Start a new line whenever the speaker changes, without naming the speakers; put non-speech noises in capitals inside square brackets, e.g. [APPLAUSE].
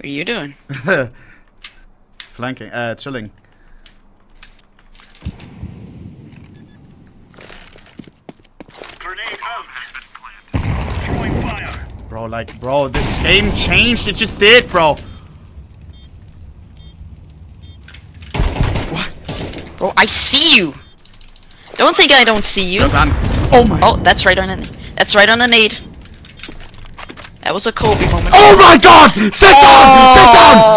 What are you doing? [LAUGHS]
Flanking, uh, chilling.
Grenade out. Throwing fire.
Bro, like, bro, this game changed. It just did, bro. What?
Bro, I see you! Don't think I don't see you.
Good man. Oh my.
Oh, that's right on a that's right on a nade. That was a Kobe moment.
Oh my god! Sit down! Sit down!